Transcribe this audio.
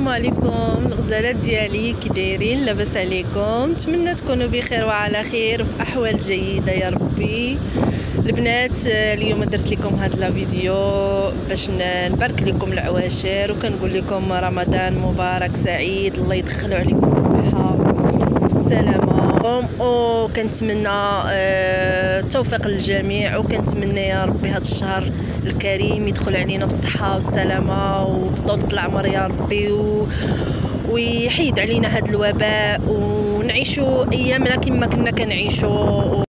السلام عليكم. الغزالات ديالي كي دايرين لاباس عليكم. نتمنى تكونوا بخير وعلى خير وفي أحوال جيدة يا ربي. البنات اليوم درت لكم هذا لا فيديو باش نبارك لكم العواشر وكنقول لكم رمضان مبارك سعيد. الله يدخلوا عليكم بالصحة. بالسلامه وكنتمنى آه، التوفيق للجميع وكنتمنى يا ربي هذا الشهر الكريم يدخل علينا بالصحة والسلامة وبطولة العمر يا ربي و... ويحيد علينا هذا الوباء ونعيشوا أيامنا كما كنا كنعيشوا